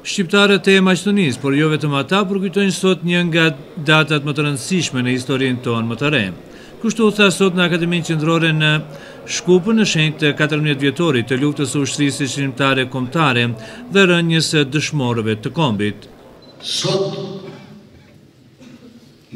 Shqiptarët e Maqedonisë, por jo vetëm ata, përkujtojnë sot një nga datat më të rëndësishme në historinë tonë më të re. Kështu u tha sot në Akademinë Qendrore në Shkup në shenjë të 14 vjetorit të luftës së ushtrisë çlirimtare kombëtare dhe rënies së dëshmorëve të kombit. Sot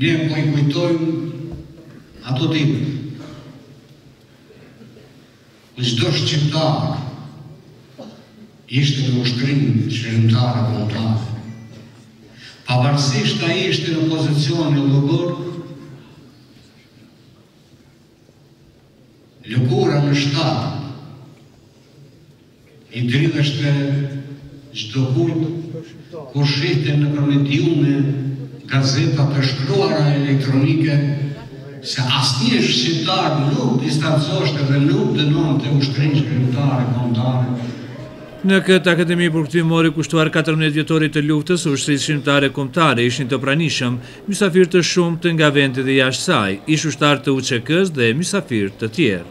ne po i kujtojmë ato ditë. Çdo shqiptar ishte në ushtrinë çlirimtare kombëtare. Pavarësisht a ishte në pozicion, lëkura, lëkura në shtat I dridheshte çdokujt kur shihte nëpër mediume, gazeta të shkruara e elektronike se asnjë shqiptar nuk distancoheshte dhe nuk dënonte ushtrinë çlirimtare kombëtare. Në këtë Akademi përkujtimore kushtuar katërmbëdhjetë vjetorit të luftës së Ushtrisë Çlirimtare Kombëtare ishin të pranishëm mysafirë të shumtë nga vendi dhe jashtë saj, ish-ushtarë të UÇK-së dhe mysafirë të tjerë.